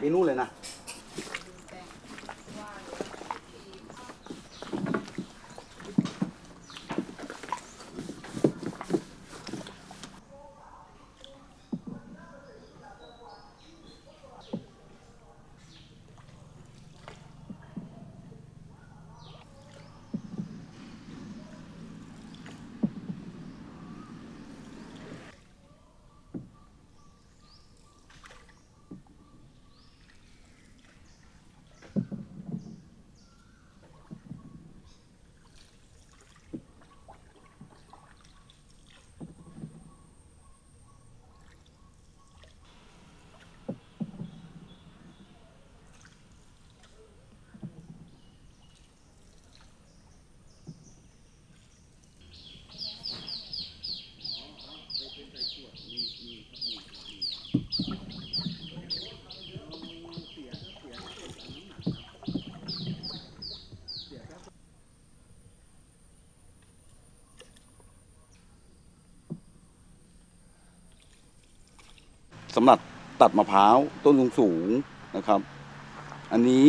ไปนู่นเลยนะ ตัดมะพร้าวต้นสูงๆนะครับ อันนี้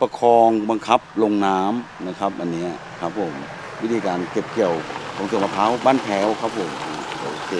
ประคองบังคับลงน้ำนะครับ อันนี้ครับผมวิธีการเก็บเกี่ยวของสวนมะพร้าวบ้านแพ้วครับผมโอเค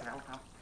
บ้า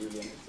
Gracias.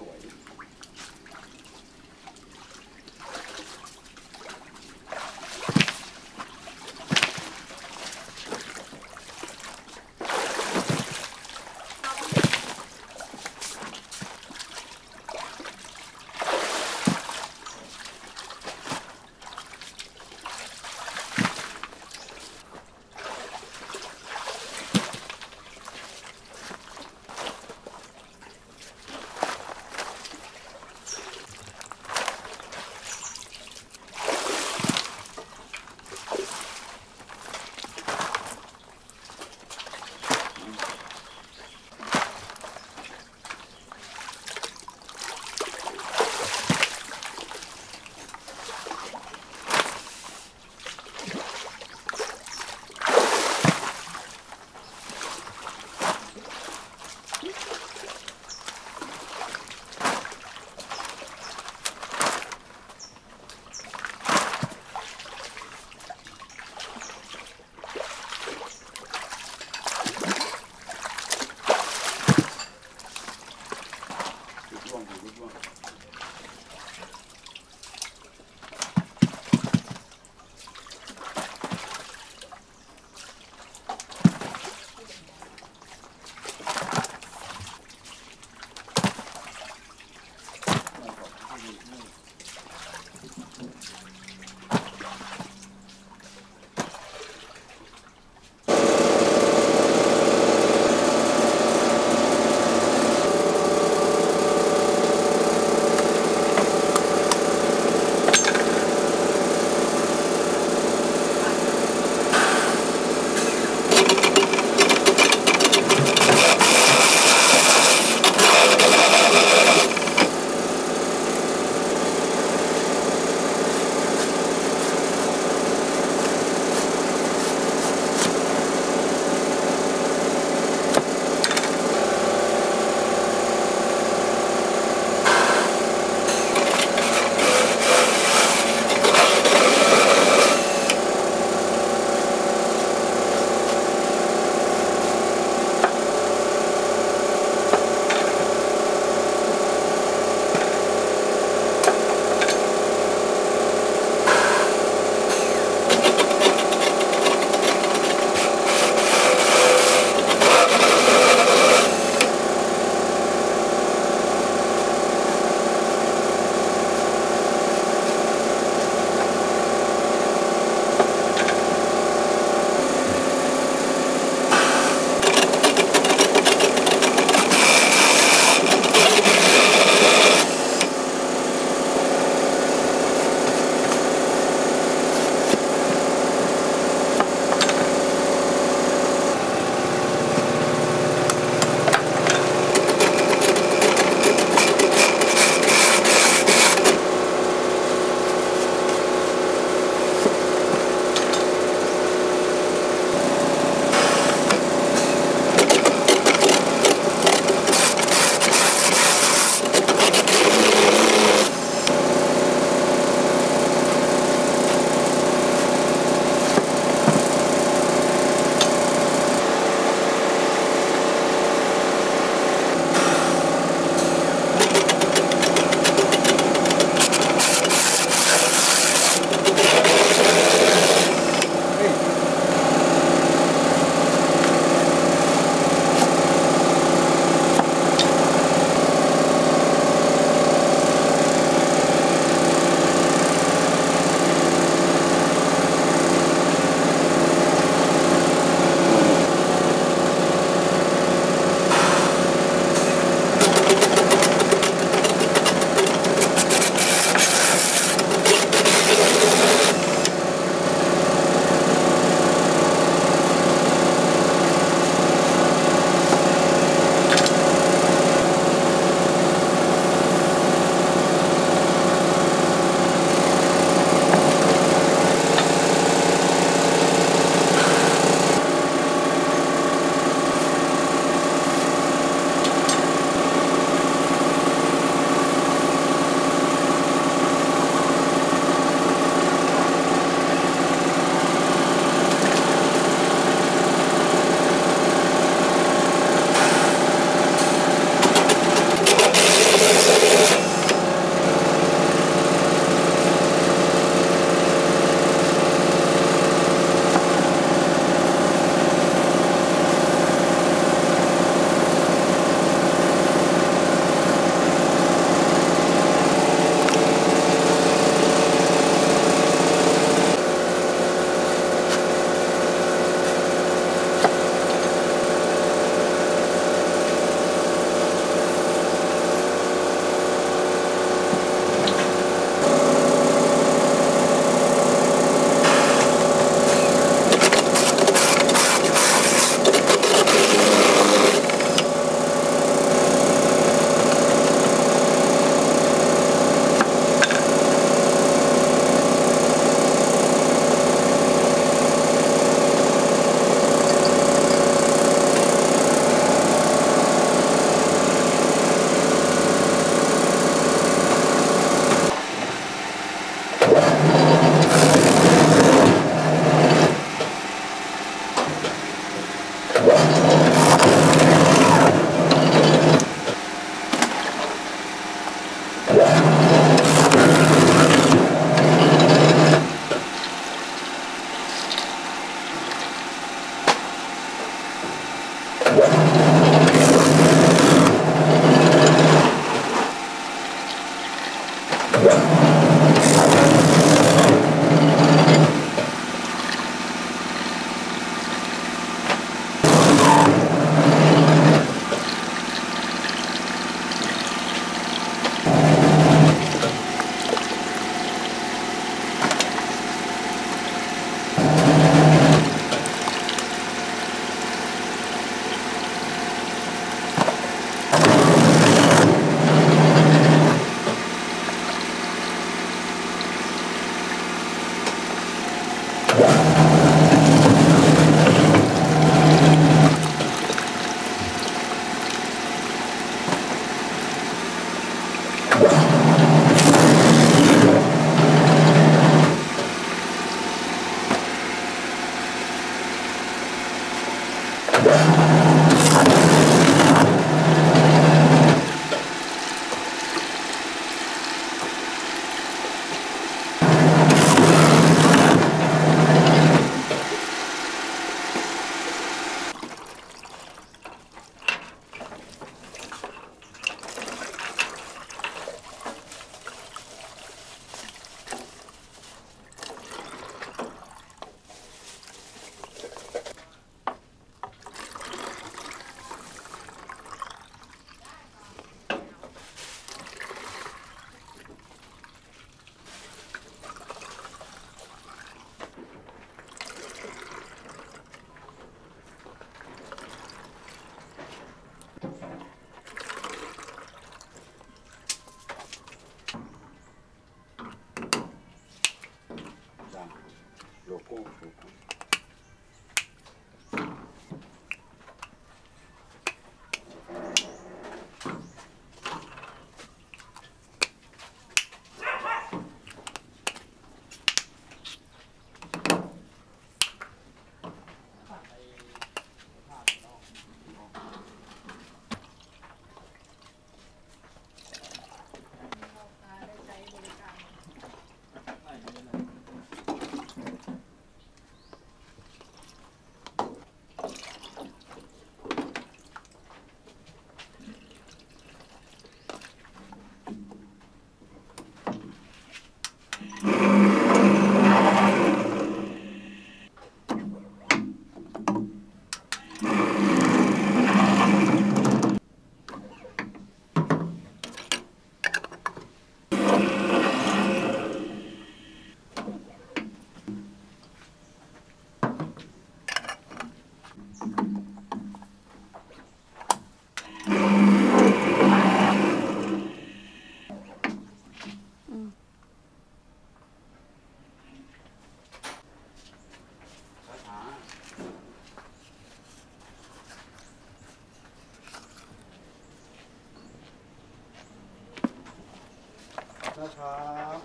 Ah.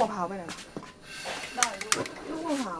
มะพร้าไปไหนลูกมะพร้า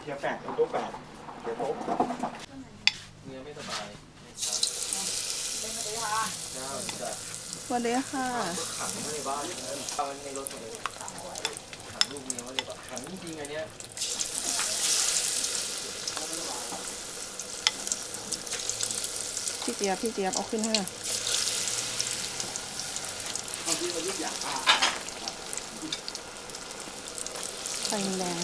เคลียร์แปดโต๊ะแปดเคลียร์โต๊ะเมียไม่สบายไม่เช้าเจ้าจะสวัสดีค่ะขังไว้ในบ้านเอาไว้ในรถหมดเลยขังลูกเมียไว้ในบ้านขังจริงๆอันเนี้ยพี่เจี๊ยบพี่เจี๊ยบเอาขึ้นให้หน่อยบางทีเรายุบอย่างอะไฟมันแรง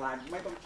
ทลางเฉาะนไม่ต้อง